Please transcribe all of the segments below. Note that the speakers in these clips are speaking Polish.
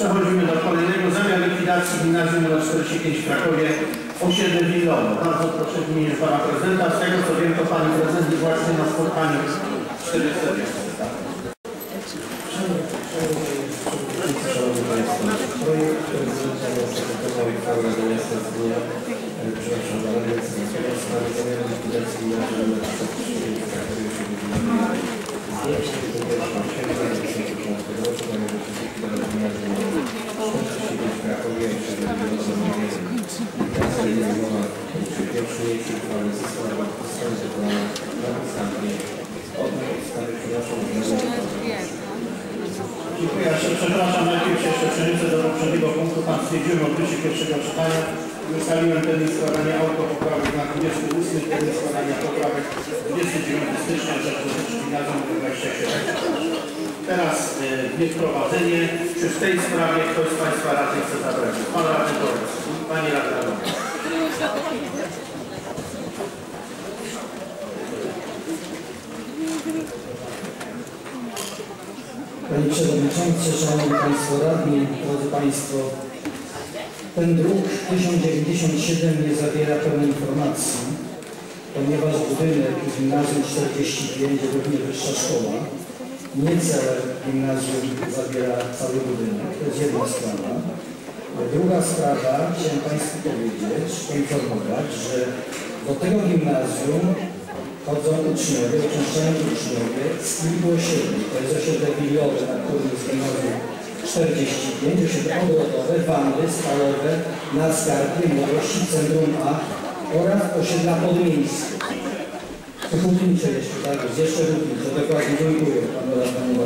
Przechodzimy do kolejnego. Zamiar likwidacji gimnazjum nr 45 w Krakowie osiedle Willowo. Bardzo proszę w imieniu Pana Prezydenta. Z tego co wiem, to Pani Prezydent właśnie na spotkaniu 40 tak? Szanowni Państwo, projekt prezydenta miasta Krakowa uchwała Rady Miasta z dnia, przepraszam, w sprawie zamiaru likwidacji gimnazjum nr 45 w Krakowie się wygląda. Z dnia 31 sierpnia 2015 roku gimnazjum Dziękuję. Ja się przepraszam, najpierw jeszcze przeniosę do poprzedniego punktu. Tam stwierdziłem odbycie pierwszego czytania. Ustaliłem termin składania autopoprawek na 28, termin składania poprawek 29 stycznia, rzecz dotyczy gimnazjum nr 27. Teraz y, wprowadzenie. Czy w tej sprawie ktoś z Państwa radnych chce zabrać? Pan radny Torres. Pani radna Torres. Panie Przewodniczący, Szanowni Państwo Radni, drodzy Państwo, ten druk 1097 nie zawiera pełnej informacji, ponieważ budynek Gimnazjum 45, równie wyższa szkoła, nie całe gimnazjum zawiera cały budynek, to jest jedna sprawa. Druga sprawa, chciałem Państwu powiedzieć, poinformować, że do tego gimnazjum chodzą uczniowie, uczęszczają uczniowie z kilku osiedli. To jest osiedle Wiliowe, na którym jest gimnazjum 45, osiedle ogrodowe, Wandy, Stalowe, na Skarpie, Młodości, Centrum A oraz osiedla podmiejskie. Hutnicze jeszcze, tak, jeszcze hutnicze, dokładnie dziękuję panu radnemu.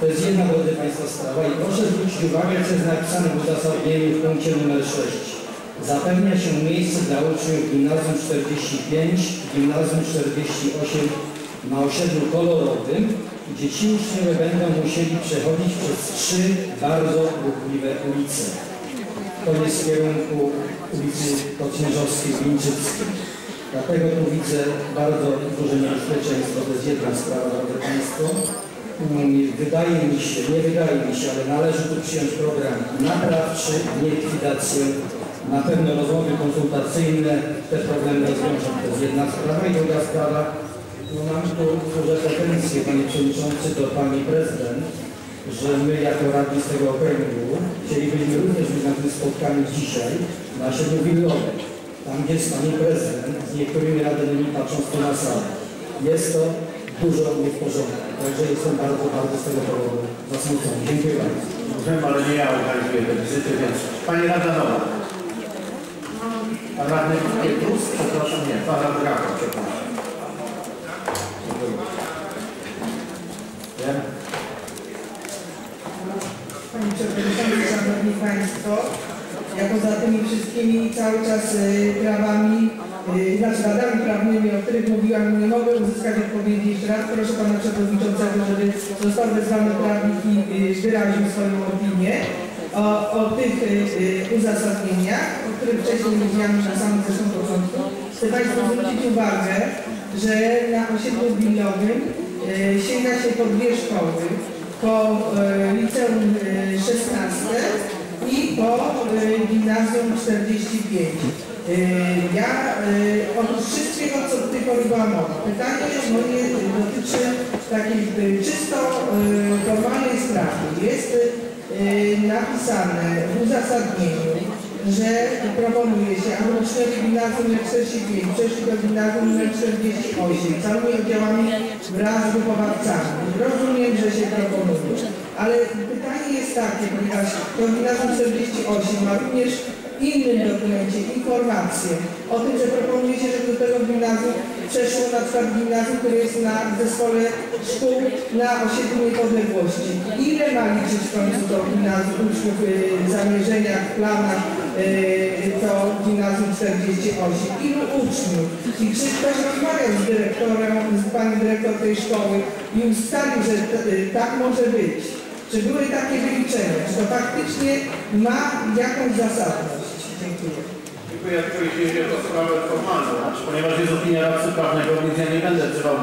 To jest jedna, drodzy Państwo, sprawa i proszę zwrócić uwagę, co jest napisane w uzasadnieniu w punkcie numer 6. Zapewnia się miejsce dla uczniów Gimnazjum 45, Gimnazjum 48 na osiedlu kolorowym, gdzie ci uczniowie będą musieli przechodzić przez trzy bardzo ruchliwe ulice. To jest w kierunku ulicy Kocnierzowskiej, Wieńczyckiej. Dlatego tu widzę bardzo duże niebezpieczeństwo. To jest jedna sprawa, drodzy Państwo. Mm, Wydaje mi się, nie wydaje mi się, ale należy tu przyjąć program naprawczy, nie likwidację. Na pewno rozmowy konsultacyjne te problemy rozwiążą. To jest jedna sprawa. I druga sprawa, no mam tu duże pretensje, Panie Przewodniczący, do Pani Prezydent, że my jako radni z tego okręgu chcielibyśmy również być na tym spotkaniu dzisiaj na Willowe. Tam, jest Pani Prezydent, z niektórymi radnymi patrząc tu na salę. Jest to dużo nie w porządku. Także jestem bardzo, bardzo z tego powodu zasmucony. Dziękuję bardzo. Wiem, ale nie ja organizuję te wizyty, więc Pani Rada Nowa. Pan Radny Pietrus, przepraszam, nie, Pan Radny Rafał, przepraszam. Panie Przewodniczący, Szanowni Państwo, ja poza tymi wszystkimi cały czas y, prawami, y, znaczy radami prawnymi, o których mówiłam, nie mogę uzyskać odpowiedzi. Jeszcze raz proszę Pana Przewodniczącego, żeby został wezwany prawnik i y, wyraził swoją opinię o, o tych uzasadnieniach, o których wcześniej mówiłam na samym zresztą początku. Chcę Państwu zwrócić uwagę, że na osiedlu gminowym y, sięga się po dwie szkoły po liceum e, 16 i po e, gimnazjum 45. E, Ja e, oprócz wszystkiego, co do tej mowa, pytanie moje dotyczy takiej czysto formalnej sprawy. Jest napisane w uzasadnieniu, że proponuje się, aby uczniowie gimnazjum nr 45 przeszli do gimnazjum nr 48 całymi oddziałami wraz z wychowawcami. Rozumiem, że się proponuje, ale pytanie jest takie, ponieważ gimnazjum 48 ma również w innym dokumencie informacje o tym, że proponuje się, żeby do tego gimnazjum przeszło na przykład gimnazjum, które jest na zespole szkół na osiedlu niepodległości. Ile ma liczyć w końcu to gimnazjum uczniów y, w zamierzeniach, w planach y, to gimnazjum 48? Ilu uczniów? I czy ktoś rozmawiał z dyrektorem, z pani dyrektor tej szkoły i ustalił, że y, tak może być? Czy były takie wyliczenia? Czy to faktycznie ma jakąś zasadność? Dziękuję. Dziękuję, tylko jeśli chodzi o sprawę formalną, znaczy, ponieważ jest opinia radcy prawnego, więc ja nie będę wzywał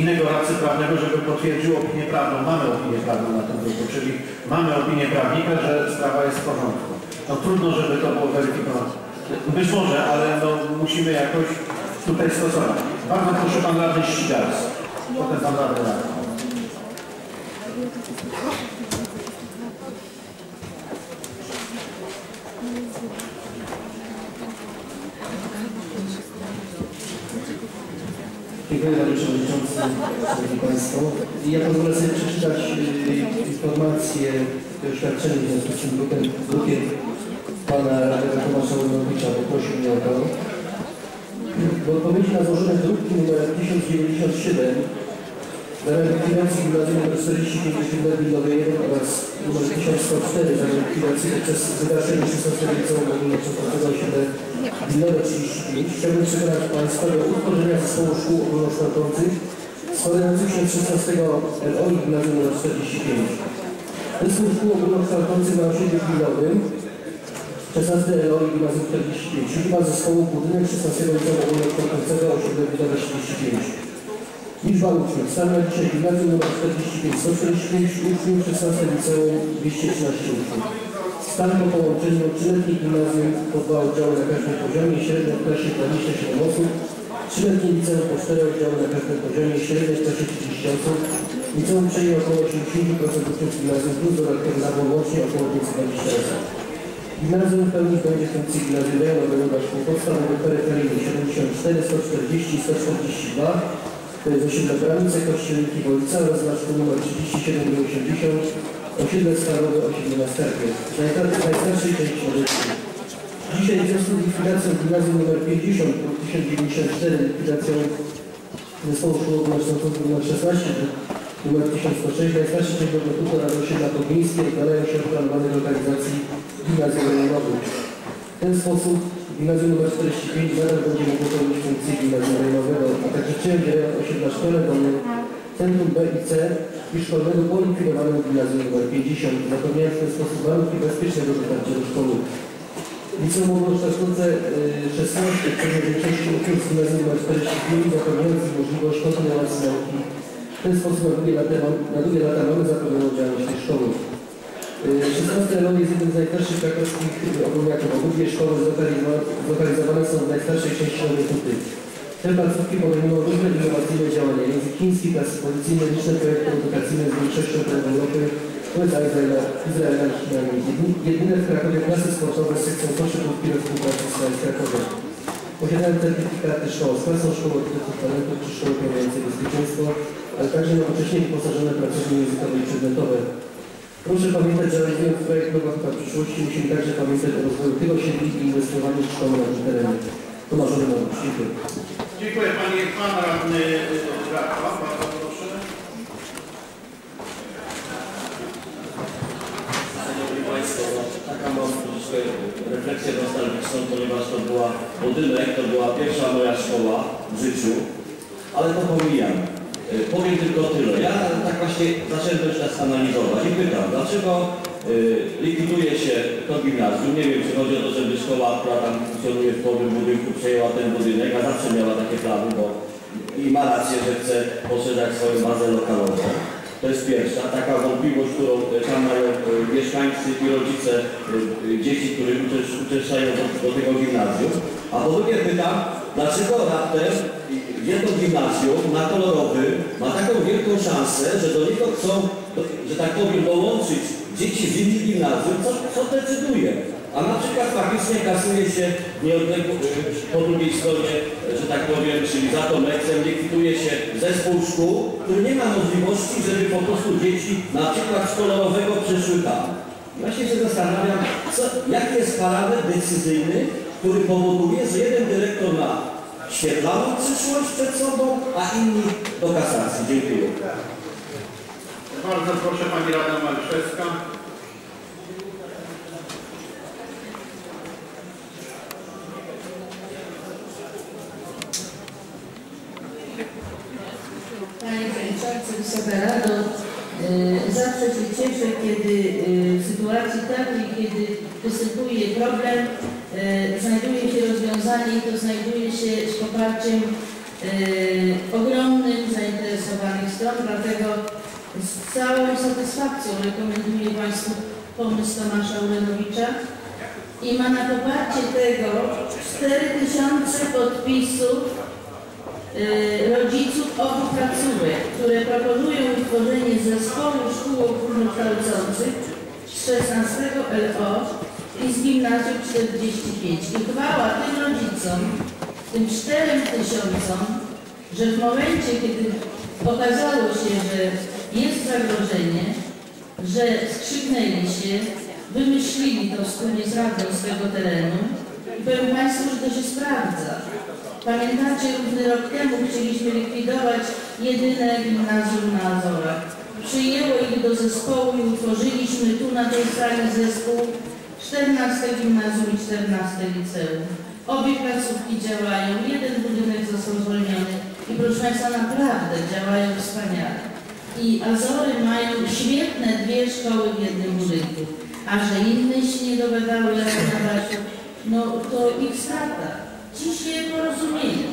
innego radcy prawnego, żeby potwierdził opinię prawną. Mamy opinię prawną na tym druku, czyli mamy opinię prawnika, że sprawa jest w porządku. No trudno, żeby to było weryfikowane. Być może, ale no, musimy jakoś tutaj stosować. Bardzo proszę pan radny Ścigars. Potem pan radny radny. Dziękuję Panie Przewodniczący, Szanowni Państwo. Ja pozwolę sobie przeczytać y, informację o w związku z tym drukiem, drukiem Pana Radnego Tomasza Łynowicza, bo prosił mnie o to. W odpowiedzi na złożone druki nr 1097 ramach likwidacji gimnazjum nr 45 w Gmilowej 1 oraz nr 1104 w ramach likwidacji przez wygaszenie 16 liceum ogólnokształcącego osiedle Gmilowe 35 chciałbym przekonać Państwa do utworzenia zespołu szkół ogólnokształcących składających się z 16 LO gimnazjum nr 45. Zespół szkół ogólnokształcących na osiedlu Gmilowym 16 LO i gimnazjum 45. Siedziba zespołu budynek 16 liceum ogólnokształcącego osiedle Gmilowe 35. Liczba uczniów. Stan na dzisiaj gimnazjum nr 45, 145 uczniów, 16 liceum, 213 uczniów. Stan po połączeniu trzyletnie gimnazjum po dwa oddziały na każdym poziomie, średnio w klasie 27 osób, trzyletnie liceum po cztery oddziały na każdym poziomie, średnio w klasie 30 osób, liceum przejęło około 80% uczniów gimnazjum plus dodatkowy nabór łącznie około 520 osób. Gimnazjum pełni będzie funkcję gimnazjum dla szkół podstawowych peryferyjnych 74, 140 i 142, to jest osiedle Bramice, Kościelniki, Wolica oraz dla szkół nr 37 i 80, osiedle Stalowe, osiedle na Skarpie, w najstar- najstarszej części Norwegii. Dzisiaj w związku z likwidacją gimnazjum nr 50, druk 1094, likwidacją zespołu szkół ogólnokształcących nr 16, numer 1106, najstarszy część Dobrotłuka na osiedla podmiejskie oddalają się od planowanej lokalizacji gimnazjum rejonowych. W ten sposób gimnazjum nr 45 nadal będzie mogło pełnić funkcję gimnazjum rejonowego, a także część rejon osiedla Szkole Centrum B i C i szkolnego po likwidowanym gimnazjum nr 50, zapewniając w ten sposób warunki bezpiecznego dotarcia do szkoły. Liceum ogólnokształcące y, 16 w pewnej większości uczniów z gimnazjum nr 45 zapewniając im możliwość kontynuacji nauki. W ten sposób na długie lata, na długie lata mamy zapewnioną działalność tej szkoły. Y, 16 LO jest jednym z najstarszych krakowskich ogólniaków. Obydwie szkoły zlokalizowa- zlokalizowane są w najstarszej części Nowej Huty. Te placówki podejmują różne innowacyjne działania. Język chiński, klasy policyjne, liczne projekty edukacyjne z większością krajów Europy, USA, Izraela, Izraela i Chinami. Jedyne- w Krakowie klasy sportowe z sekcją koszykówki we współpracy z KS Krakowie. Posiadają certyfikaty szkoły z klasą szkoły odkrytych talentów czy szkoły pełniającej bezpieczeństwo, ale także nowocześnie wyposażone pracownie językowe i przedmiotowe. Proszę pamiętać, że realizując projekt Nowa przyszłości musimy także pamiętać o rozwoju tych osiedli i inwestowaniu w szkoły na tym terenie. Tomasz Rynowicz, dziękuję. Dziękuję Panie Pan Radny Radwa. Bardzo proszę. Szanowni Państwo, no, taka mam troszeczkę refleksję nostalgiczną, ponieważ to była budynek, to była pierwsza moja szkoła w życiu, ale to pomijam. Y, Powiem tylko tyle. Ja tak właśnie zacząłem też nas analizować i pytam, dlaczego y, likwiduje się to gimnazjum? Nie wiem, czy chodzi o to, żeby szkoła, która tam funkcjonuje w nowym budynku, przejęła ten budynek, a zawsze miała takie plany, bo i ma rację, że chce poszerzać swoją bazę lokalową. To jest pierwsza, taka wątpliwość, którą e, tam mają e, mieszkańcy i rodzice e, e, dzieci, które uczęsz- uczęszczają do, do tego gimnazjum. A po drugie pytam, dlaczego raptem jedno gimnazjum na kolorowy ma taką wielką szansę, że do niego chcą, że tak powiem, dołączyć dzieci z innych gimnazjum, co, co decyduje? A na przykład faktycznie kasuje się nieodległo, e, po drugiej stronie, że tak powiem, czyli za tą Meksem likwiduje się zespół szkół, który nie ma możliwości, żeby po prostu dzieci na przykład z kolorowego przeszły tam. Właśnie się zastanawiam, co, jaki jest parametr decyzyjny, który powoduje, że jeden dyrektor ma świetlaną przyszłość przed sobą, a inni do kasacji. Dziękuję. Bardzo proszę Pani Radna Maliszewska. Panie Przewodniczący, Wysoka Rado, y, zawsze się cieszę, kiedy y, w sytuacji takiej, kiedy występuje problem, y, znajduje się rozwiązanie rozwiązanie i to znajduje się z poparciem yy, ogromnym zainteresowanych stron, dlatego z całą satysfakcją rekomenduję Państwu pomysł Tomasza Urenowicza i ma na poparcie tego 4000 podpisów yy, rodziców obu placówek, które proponują utworzenie zespołu szkół ogólnokształcących z 16 LO i z gimnazjum 45. I chwała tym rodzicom, tym 4 tysiącom, że w momencie, kiedy okazało się, że jest zagrożenie, że skrzyknęli się, wymyślili to wspólnie z Radą z tego terenu i powiem Państwu, że to się sprawdza. Pamiętacie, równy rok temu chcieliśmy likwidować jedyne gimnazjum na Azorach. Przyjęło ich do zespołu i utworzyliśmy tu na tej sali zespół 14 gimnazjum i 14 liceum. Obie placówki działają, jeden budynek został zwolniony i proszę Państwa naprawdę działają wspaniale. I Azory mają świetne dwie szkoły w jednym budynku, a że inne się nie dogadały jak na Basiu, no to ich strata. Ci się porozumieją.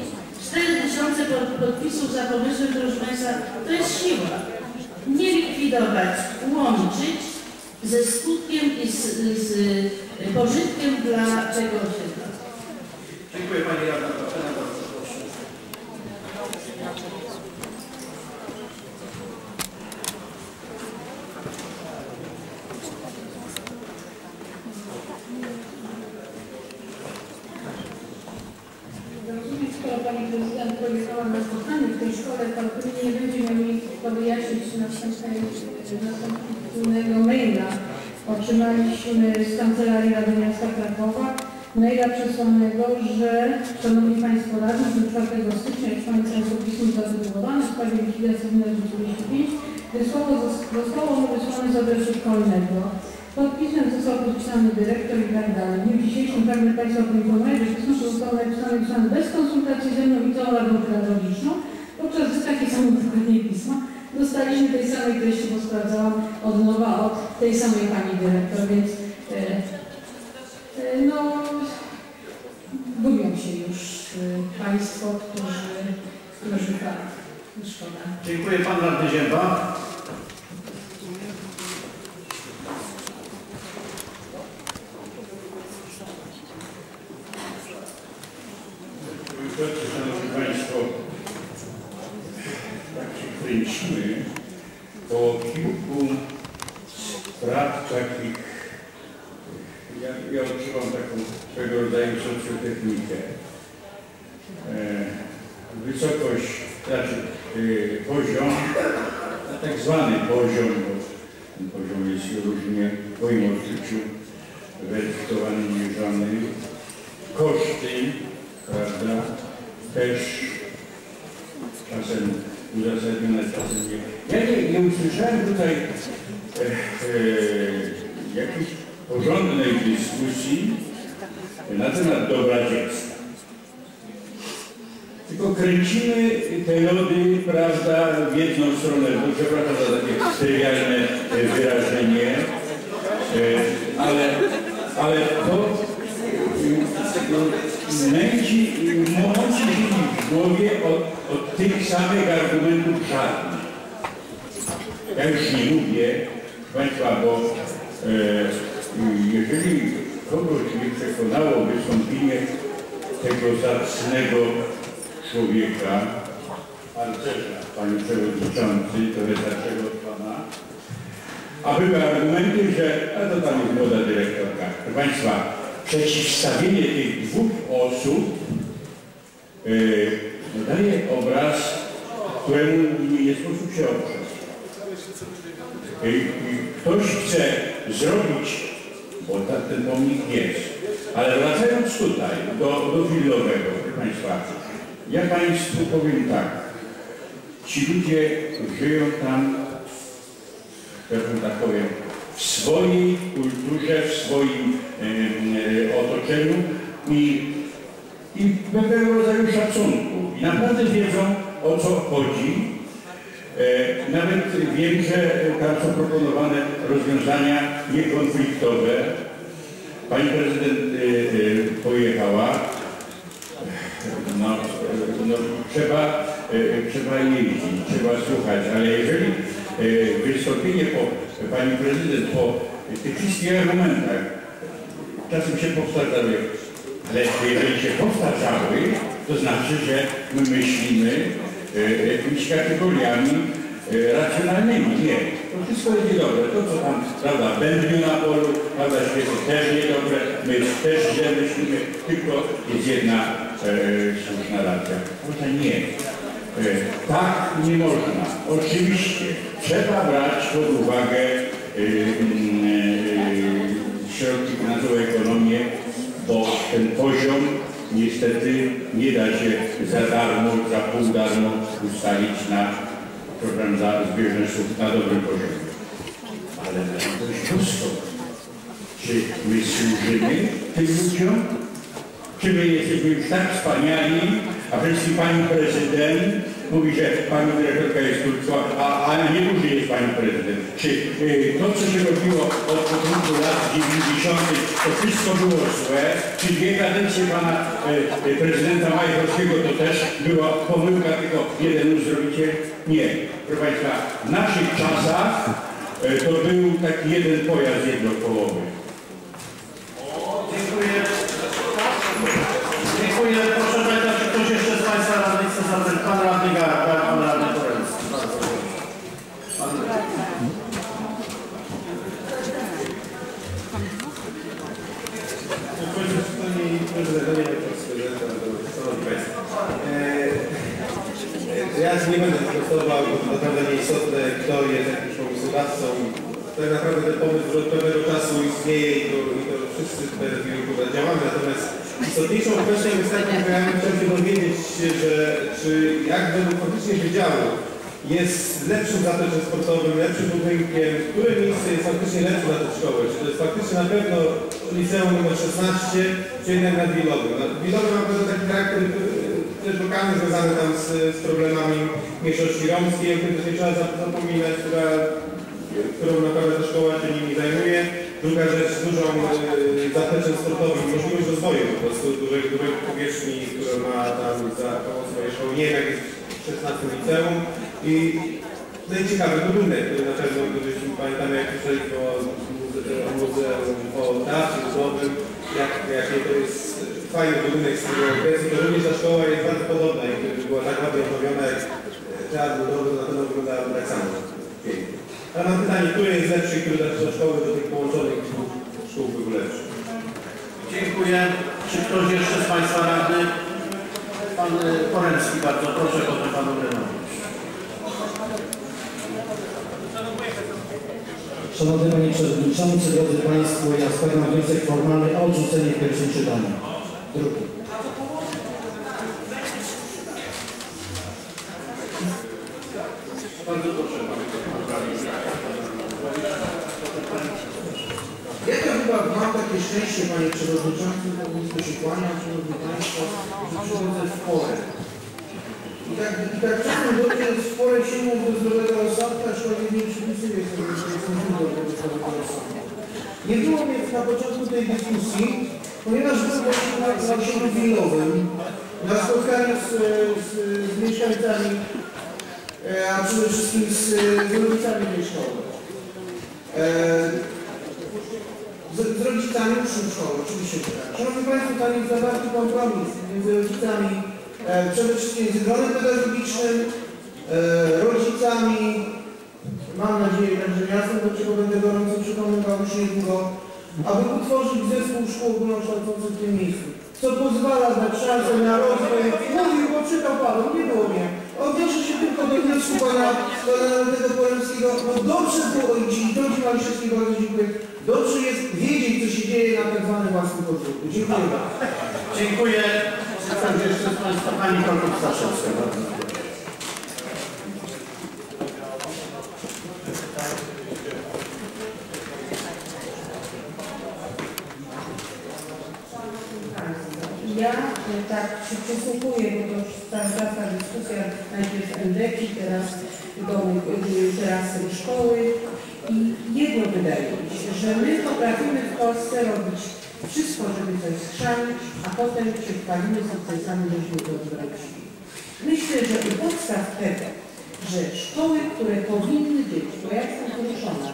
4 tysiące pod- podpisów za pomysłem, proszę Państwa, to jest siła. Nie likwidować, łączyć ze skutkiem i z, z pożytkiem dla tego. Dziękuję Pani Radna. Proszę bardzo, adresu szkolnego. Podpisem został podpisany dyrektor i tak dalej. W dniu dzisiejszym pragnę Państwa poinformować, że pismo zostało napisane, napisane bez konsultacji ze mną i całą Radą Pedagogiczną. Podczas takie samo dokładnie pisma dostaliśmy tej samej treści, bo sprawdzałam od nowa od tej samej Pani Dyrektor, więc e, e, no gubią się już e, Państwo, którzy, którzy tak, szkoda. Dziękuję Pan Radny Zięba. Szanowni Państwo, tak się kręcimy po kilku spraw takich, ja, ja odczuwam taką swego rodzaju socjotechnikę. E, wysokość, znaczy e, poziom, a tak zwany poziom, bo ten poziom jest różnie w moim odczuciu weryfikowany, mierzony. Koszty, prawda, też czasem uzasadnione, czasem nie. Ja nie, nie usłyszałem tutaj e, e, jakiejś porządnej dyskusji na temat dobra dziecka. Tylko kręcimy te lody, prawda, w jedną stronę, przepraszam za takie trywialne wyrażenie, e, ale, ale to nęci, mąci w głowie od, od tych samych argumentów żadnych. Ja już nie proszę Państwa, bo e, jeżeli kogoś nie przekonało wystąpienie tego zacnego człowieka, pancerza, panie przewodniczący, trochę starszego od pana, a były argumenty, że a to tam jest młoda dyrektorka. Proszę Państwa, przeciwstawienie tych dwóch osób yy, daje obraz, któremu nie sposób się oprzeć. Yy, ktoś chce zrobić, bo ta, ten pomnik jest, ale wracając tutaj do, do Willowego, proszę Państwa, ja Państwu powiem tak, ci ludzie żyją tam, że tak powiem, w swojej kulturze, w swoim e, otoczeniu i, i pewnego rodzaju szacunku. I naprawdę wiedzą, o co chodzi. E, nawet wiem, że tam są proponowane rozwiązania niekonfliktowe. Pani prezydent e, pojechała no, no, trzeba, e, trzeba jeździć, trzeba słuchać, ale jeżeli wystąpienie po, pani prezydent po tych wszystkich argumentach czasem się powtarzały, ale jeżeli się powtarzały, to znaczy, że my myślimy e, jakimiś kategoriami e, racjonalnymi. Nie, to wszystko jest niedobre. To, co tam, prawda, bębniu na polu, prawda, świece też niedobre, my też źle myślimy, tylko jest jedna e, słuszna racja. Może nie. Tak nie można. Oczywiście trzeba brać pod uwagę e, mm, e, środki finansowe, ekonomię, bo ten poziom niestety nie da się za darmo, za pół darmo ustalić na program za zbieżne słów na dobrym poziomie. Ale należy dość. Czy my służymy tym ludziom? Czy my jesteśmy już tak wspaniali, a przecież pani prezydent mówi, że pani dyrektorka jest krótko, a, a nie duży jest pani prezydent. Czy y, to, co się robiło od początku lat 90., to wszystko było złe? Czy dwie kadencje pana y, y, prezydenta Majchowskiego to też była pomyłka, tylko jeden uzdrowiciel? Nie. Proszę Państwa, w naszych czasach y, to był taki jeden pojazd jednokołowy. Dziękuję. Dziękuję. Proszę pamiętać, czy ktoś jeszcze z Państwa radnych chce zabrać? Pan radny Garda, pan radny Korelski. Bardzo proszę. Pan Pani prezydent, nie wiem, prezydenta, szanowni państwo. E, Ja nie będę prostował, bo naprawdę nieistotne, kto jest jakimś pomysłodawcą. Tak naprawdę ten pomysł od pewnego czasu istnieje i to, i to wszyscy w kierunku działamy. Natomiast istotniejszą kwestią jest taką, że ja bym chciał się dowiedzieć, że czy jak według faktycznie wydziału jest lepszym zapeczem sportowym, lepszym budynkiem, które miejsce jest faktycznie lepsze na tę szkołę? Czy to jest faktycznie na pewno liceum nr 16, czy jednak nad Wilowym? Nad Wilowym ma pewno taki charakter e, też lokalny związany tam z, z problemami mniejszości romskiej, o tym też nie trzeba zap- zapominać, która, którą naprawdę ta szkoła się nimi zajmuje. Druga rzecz, dużą e, zapleczem sportowym, możliwość rozwoju po prostu dużej, dużej powierzchni, którą ma tam za pomocą swojej szkoły. Nie jak jest w 16 liceum. I no i ciekawy budynek, który na pewno, gdybyśmy pamiętamy jak słyszeli o muze- o muzeum, o teatrze ludowym, jak, to jest fajny budynek z tego okresu, to również ta szkoła jest bardzo podobna i gdyby była tak ładnie odnowiona jak teatr ludowy, na pewno wyglądała tak samo. Ale mam pytanie, który jest lepszy który da szkoły do tych połączonych szkół był lepszy? Dziękuję. Czy ktoś jeszcze z Państwa radnych? Pan y, Poremski, bardzo proszę, potem Pan Urenowicz. Szanowny Panie Przewodniczący, drodzy Państwo, ja składam wniosek formalny o odrzucenie w pierwszym czytaniu. Drugi. Ja to chyba mam takie szczęście, Panie Przewodniczący, bo blisko się kłaniam, Szanowni Państwo, że przychodzę w porę. Tak, i tak czasem dobrze jest w porę sięgnąć do zdrowego rozsądka, aczkolwiek nie przypisuję sobie, do zdrowego rozsądka. Nie było mnie na początku tej dyskusji, ponieważ właśnie na, na osiedlu Wilowym, na spotkaniu z, z, z mieszkańcami, e, a przede wszystkim z, rodzicami szkoły. E, z, z rodzicami uczniów szkoły, oczywiście, tak. Szanowni Państwo, tam jest zawarty kompromis między rodzicami, przede wszystkim z gronem pedagogicznym, e, rodzicami, mam nadzieję, że miastem, do czego będę gorąco przekonywał już niedługo, aby utworzyć zespół szkół ogólnokształcących w tym miejscu, co pozwala dać szansę na rozwój. Mówił, bo czytał Paweł, nie było mnie. Odnoszę się tylko do wniosku pana, Radnego Poremskiego, bo dobrze było i ci to Ci Maliszewski bardzo dziękuję. Dobrze jest wiedzieć, co się dzieje na tak zwanym własnym podwórku. Dziękuję bardzo. Dziękuję. Jeszcze z Państwa? Pani. Ja e, tak się przysłuchuję, bo to już ta dyskusja, najpierw endeki, teraz domy, e, teraz szkoły i jedno wydaje mi się, że my potrafimy w Polsce robić wszystko, żeby coś schrzanić, a potem się chwalimy sukcesami, żeśmy to odwrócili. Myślę, że u podstaw tego, że szkoły, które powinny być, bo ja jestem poruszona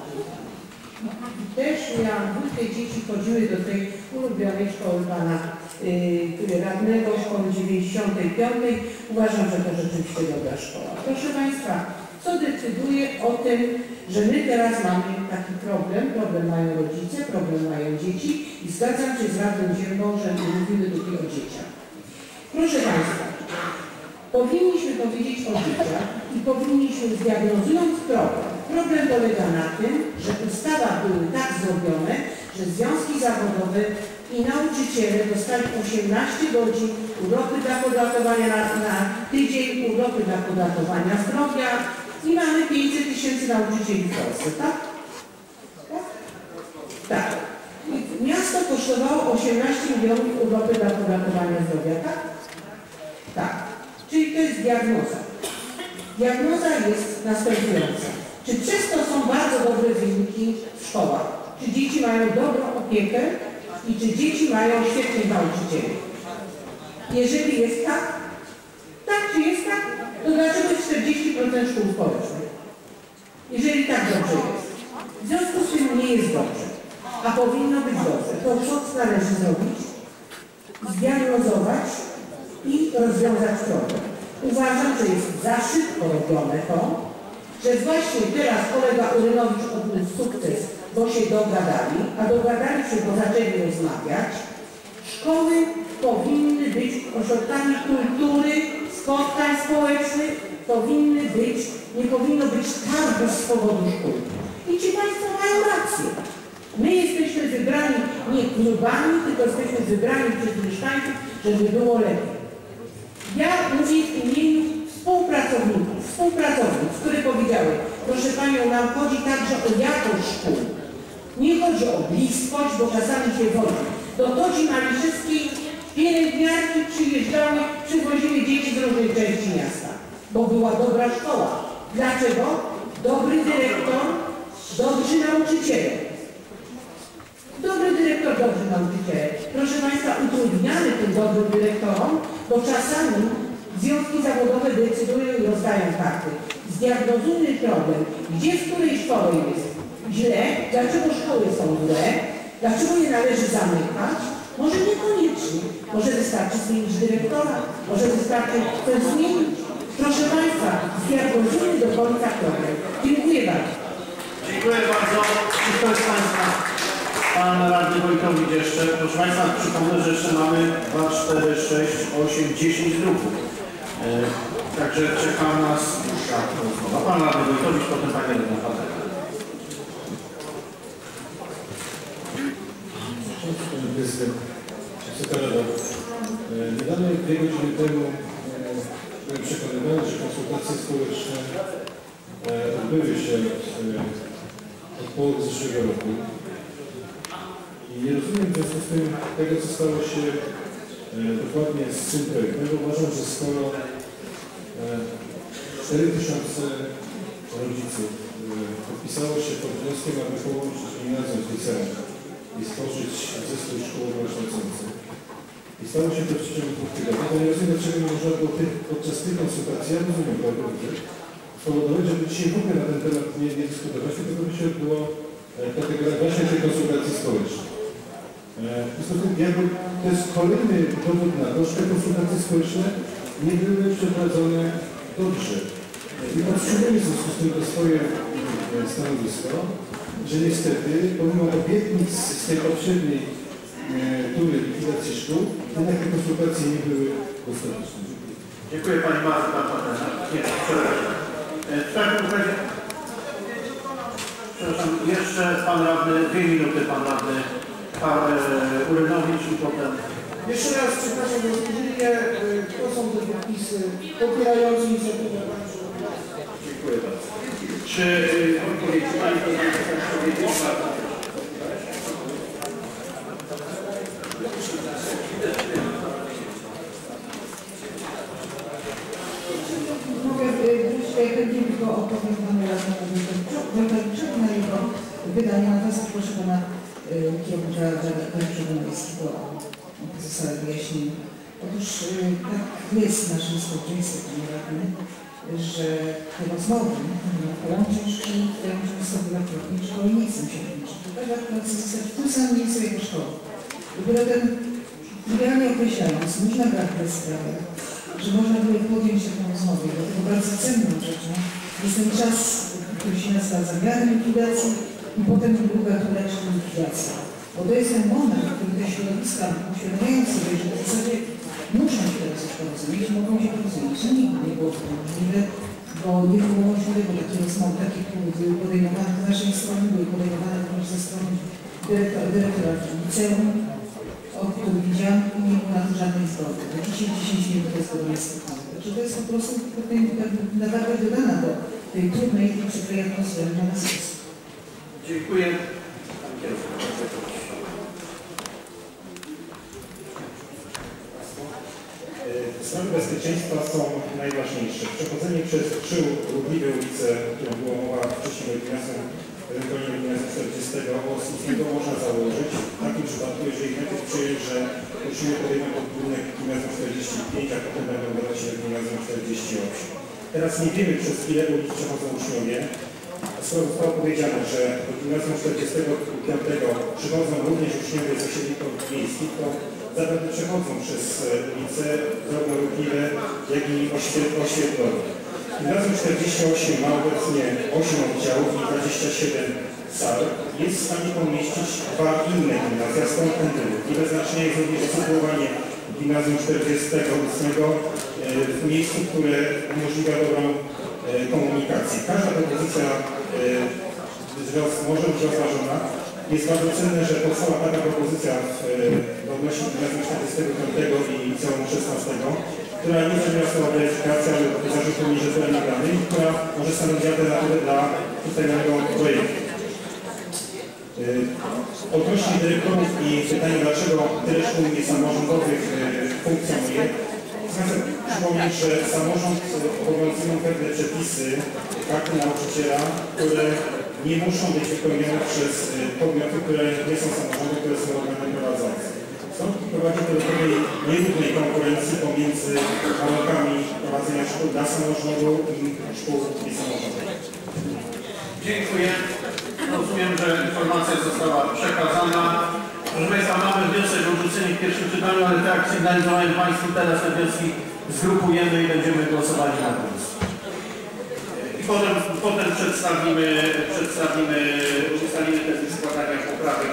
też miałam dwójkę dzieci, chodziły do tej ulubionej szkoły pana y, radnego, szkoły 95. Uważam, że to rzeczywiście dobra szkoła. Proszę Państwa, co decyduje o tym, że my teraz mamy taki problem, problem mają rodzice, problem mają dzieci i zgadzam się z Radą Dzienną, że mówimy tutaj o dzieciach. Proszę Państwa, powinniśmy powiedzieć o dzieciach i powinniśmy zdiagnozując problem. Problem polega na tym, że w ustawach były tak zrobione, że związki zawodowe i nauczyciele dostali 18 godzin urlopy dla podratowania na, na tydzień, urlopy dla podratowania zdrowia i mamy 500 tysięcy nauczycieli w Polsce? Tak. Tak. Miasto kosztowało 18 milionów urlopy dla podratowania zdrowia, tak? Tak. Czyli to jest diagnoza. Diagnoza jest następująca. Czy przez to są bardzo dobre wyniki w szkołach? Czy dzieci mają dobrą opiekę i czy dzieci mają świetnych nauczycieli? Jeżeli jest tak, tak czy jest tak, to dlaczego jest 40% szkół społecznych? Jeżeli tak dobrze jest. W związku z tym nie jest dobrze, a powinno być dobrze. To co należy zrobić? Zdiagnozować i rozwiązać problem. Uważam, że jest za szybko robione to, że właśnie teraz kolega Urynowicz odniósł sukces, bo się dogadali, a dogadali się, bo zaczęli rozmawiać. Szkoły powinny być ośrodkami kultury, spotkań społecznych, powinny być, nie powinno być targu z powodu szkół. I ci Państwo mają rację. My jesteśmy wybrani nie klubami, tylko jesteśmy wybrani przez mieszkańców, żeby było lepiej. Ja mówię w imieniu współpracowników, współpracownic, które powiedziały, proszę Panią, nam chodzi także o jakość szkół. Nie chodzi o bliskość, bo czasami się wodzi. Do Todzi Maliszewskiej pielęgniarki przyjeżdżały, przywoziły dzieci z różnych części miasta, bo była dobra szkoła. Dlaczego? Dobry dyrektor, dobrzy nauczyciele. Dobry dyrektor, dobrzy nauczyciele. Proszę Państwa, utrudniamy tym dobrym dyrektorom, bo czasami związki zawodowe decydują i rozdają karty. Zdiagnozujmy problem, gdzie w której szkole jest źle, dlaczego szkoły są złe, dlaczego je należy zamykać. Może niekoniecznie. Może wystarczy zmienić dyrektora, może wystarczy coś zmienić. Proszę Państwa, zdiagnozujmy do końca problem. Dziękuję bardzo. Dziękuję bardzo. Z Państwa, Pan Radny Wojtowicz jeszcze, proszę Państwa, przypomnę, że jeszcze mamy 2, 4, 6, 8, 10 druków. E, także czeka nas dłuższa rozmowa. Pan Radny Wojtowicz, potem Pani Radna Patek. Niedawno dwie godziny temu e, byłem przekonywany, że konsultacje społeczne e, odbyły się e, od połowy zeszłego roku. Nie rozumiem w związku z tym tego, co stało się e, dokładnie z tym projektem. Uważam, że skoro e, 4000 rodziców e, podpisało się pod wnioskiem, aby połączyć gimnazjum z liceum i stworzyć zespół szkołowo-kształcący. I stało się to w ciągu dwóch tygodni. To nie rozumiem, dlaczego nie można było tych, podczas tych konsultacji, ja rozumiem to dobrze, spowodować, żeby dzisiaj w ogóle na ten temat nie, nie dyskutować, tylko by się odbyło e, kategoria właśnie tej konsultacji społecznej. E, w związku z tym jakby to jest kolejny dowód na to, że te konsultacje społeczne nie były przeprowadzone dobrze. I podtrzymujemy w związku z tym to swoje e, stanowisko, że niestety, pomimo obietnic z tej poprzedniej e, tury likwidacji szkół, jednak te konsultacje nie były dostateczne. Dziękuję Pani bardzo, Pan Patek. Nie, przepraszam. E, przepraszam, jeszcze Pan Radny, dwie minuty Pan Radny Pan e, Urynowicz i potem Jeszcze raz przepraszam. Y, To są te podpisy popierające inicjatywę Pani Przewodniczącej. Dziękuję bardzo. Czy odpowiedzi Pani Prezydent chce powiedzieć? Mogę jeszcze chętnie tylko opowiem Panu Radnemu Wojtowiczowi na jego wydanie. Natomiast proszę Pana kierownicza Miejskiego o pozostałe wyjaśnienia. Otóż y, tak jest w naszym społeczeństwie, panie radny, że te rozmowy szkoły, które często wielokrotnie szkoły nie chcą się. Tak jak chcą zostać w tym samym miejscu jako szkoła. Dopiero ten Generalnie określając, można brać bez sprawy, że można było podjąć taką rozmowę. Dlatego bardzo cenną rzeczą jest ten czas, który się nazywa zamiarem likwidacji i potem druga tura, czyli likwidacja. Bo to jest ten moment, w którym te środowiska uświadamiają sobie, że w zasadzie muszą się teraz już porozumieć, mogą się porozumieć. No nigdy nie było to możliwe, bo nie było możliwe, bo takie rozmowy, takie były podejmowane z naszej strony, były podejmowane również ze strony dyrektora, dyrektora liceum, od których widziałam, nie było na to żadnej zgody. Do dzisiaj 10 minut to jest zgodne z Także to jest po prostu naprawdę dodana do tej trudnej i przykrej atmosfery dla nas wszystkich. Dziękuję. Sprawy bezpieczeństwa są najważniejsze. Przechodzenie przez trzy ruchliwe ulice, o którym była mowa wcześniej gimnazjum, ewentualnie gimnazjum 40 o Słupskiego można założyć. W takim przypadku, jeżeli najpierw przyjąć, że uczniowie podejmą budynek gimnazjum 45, a potem będą badać się gimnazjum 48. Teraz nie wiemy przez ile ulic przechodzą uczniowie. Skoro zostało powiedziane, że do gimnazjum 45 przychodzą również uczniowie z osiedlików miejskich, to zapewne przechodzą przez e, ulice zarówno ruchliwe, jak i oświe- oświetlone. Gimnazjum 48 ma obecnie 8 oddziałów i 27 sal. Jest w stanie pomieścić dwa inne gimnazja, stąd ten wybór. Nie bez znaczenia jest również usytuowanie gimnazjum 48 e, w miejscu, które umożliwia dobrą e, komunikację. Każda propozycja e, wzrost, może być rozważona. Jest bardzo cenne, że powstała taka propozycja w, e, odnośnie gimnazjum 45 i liceum 16, która nie zaniosła weryfikacji, ale zarzutu nierzetelnych danych, która może stanowić alternatywę dla ustawionego projektu. Odnośnie dyrektorów i pytania, dlaczego tyle szkół niesamorządowych funkcjonuje, chcę przypomnieć, że samorząd obowiązują pewne przepisy, karty nauczyciela, które nie muszą być wypełnione przez y, podmioty, które nie są samorządy, które są organem prowadzącym. Stąd prowadzi to do pewnej nierównej konkurencji pomiędzy warunkami prowadzenia szkół dla samorządu i szkół niesamorządowych. Dziękuję. Rozumiem, że informacja została przekazana. Proszę Państwa, mamy wniosek o odrzucenie w pierwszym czytaniu, ale tak jak sygnalizowałem Państwu, teraz te wnioski zgrupujemy i będziemy głosowali na koniec. I potem, potem przedstawimy, przedstawimy, ustalimy te składania poprawek